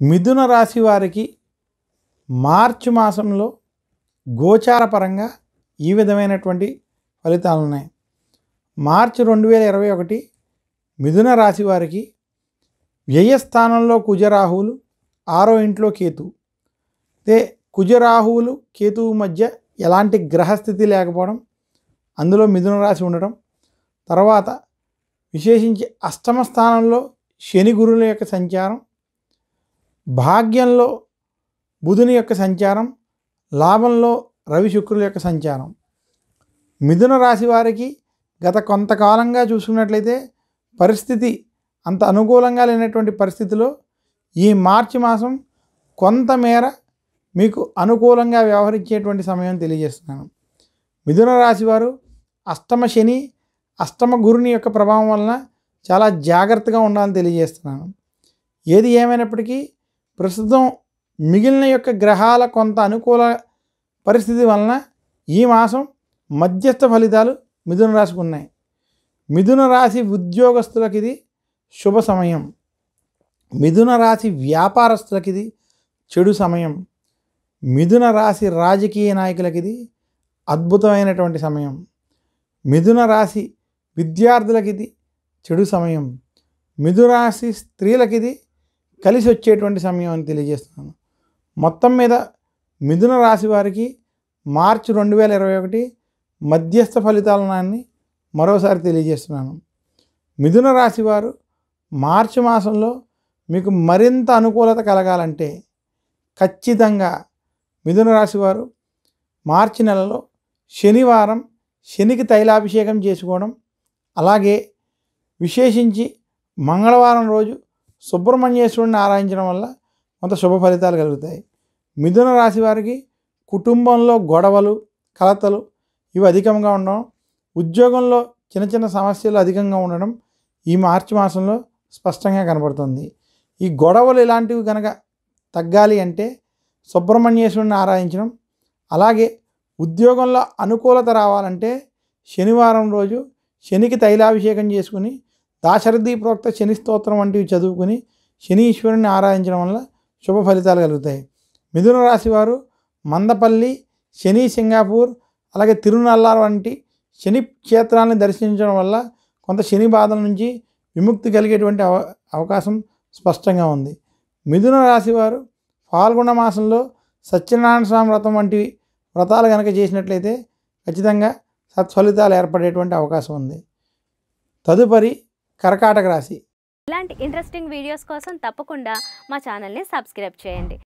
మిథున రాశి వారికి మార్చి మాసంలో గోచారపరంగా ఈ విధమైనటువంటి ఫలితాలు ఉన్నాయి. మార్చి రెండు వేల ఇరవై ఒకటి మిథున రాశి వారికి వ్యయస్థానంలో కుజరాహువులు ఆరో ఇంట్లో కేతు. అయితే కుజరాహువులు కేతువు మధ్య ఎలాంటి గ్రహస్థితి లేకపోవడం అందులో మిథున రాశి ఉండడం తర్వాత విశేషించి అష్టమ స్థానంలో శని గురువుల యొక్క సంచారం భాగ్యంలో బుధుని యొక్క సంచారం లాభంలో రవి శుక్రుల యొక్క సంచారం. మిథున రాశి వారికి గత కొంతకాలంగా చూసుకున్నట్లయితే పరిస్థితి అంత అనుకూలంగా లేనటువంటి పరిస్థితిలో ఈ మార్చి మాసం కొంతమేర మీకు అనుకూలంగా వ్యవహరించేటువంటి సమయం తెలియజేస్తున్నాను. మిథున రాశి వారు అష్టమ శని అష్టమ గురుని యొక్క ప్రభావం వలన చాలా జాగ్రత్తగా ఉండాలని తెలియజేస్తున్నాను. ఏది ఏమైనప్పటికీ ప్రస్తుతం మిగిలిన యొక్క గ్రహాల కొంత అనుకూల పరిస్థితి వలన ఈ మాసం మధ్యస్థ ఫలితాలు మిథున రాశికి ఉన్నాయి. మిథున రాశి ఉద్యోగస్తులకు ఇది శుభ సమయం. మిథున రాశి వ్యాపారస్తులకు ఇది చెడు సమయం. మిథున రాశి రాజకీయ నాయకులకు ఇది అద్భుతమైనటువంటి సమయం. మిథున రాశి విద్యార్థులకు ఇది చెడు సమయం. మిథున రాశి ఇది కలిసి వచ్చేటువంటి సమయం అని తెలియజేస్తున్నాను. మొత్తం మీద మిథున రాశి వారికి మార్చి రెండు వేల ఇరవై ఒకటి మధ్యస్థ ఫలితాలని మరోసారి తెలియజేస్తున్నాను. మిథున రాశి వారు మార్చి మాసంలో మీకు మరింత అనుకూలత కలగాలంటే ఖచ్చితంగా మిథున రాశి వారు మార్చి నెలలో శనివారం శనికి తైలాభిషేకం చేసుకోవడం అలాగే విశేషించి మంగళవారం రోజు సుబ్రహ్మణ్యేశ్వరుడిని ఆరాధించడం వల్ల కొంత శుభ ఫలితాలు కలుగుతాయి. మిథున రాశి వారికి కుటుంబంలో గొడవలు కలతలు ఇవి అధికంగా ఉండడం ఉద్యోగంలో చిన్న చిన్న సమస్యలు అధికంగా ఉండడం ఈ మార్చి మాసంలో స్పష్టంగా కనబడుతుంది. ఈ గొడవలు ఇలాంటివి కనుక తగ్గాలి అంటే సుబ్రహ్మణ్యేశ్వరుని ఆరాధించడం అలాగే ఉద్యోగంలో అనుకూలత రావాలంటే శనివారం రోజు శనికి తైలాభిషేకం చేసుకుని దాశరథి ప్రోక్త శని స్తోత్రం వంటివి చదువుకుని శనీశ్వరుని ఆరాధించడం వల్ల శుభ ఫలితాలు కలుగుతాయి. మిథున రాశి వారు మందపల్లి శని సింగాపూర్ అలాగే తిరునల్లార్ వంటి శని క్షేత్రాలను దర్శించడం వల్ల కొంత శని బాధల నుంచి విముక్తి కలిగేటువంటి అవ అవకాశం స్పష్టంగా ఉంది. మిథున రాశి వారు పాల్గొన్న మాసంలో సత్యనారాయణ స్వామి వ్రతం వంటి వ్రతాలు కనుక చేసినట్లయితే ఖచ్చితంగా సత్ఫలితాలు ఏర్పడేటువంటి అవకాశం ఉంది. తదుపరి కర్కాటక రాశి. ఇలాంటి ఇంట్రెస్టింగ్ వీడియోస్ కోసం తప్పకుండా మా ఛానల్ని సబ్స్క్రైబ్ చేయండి.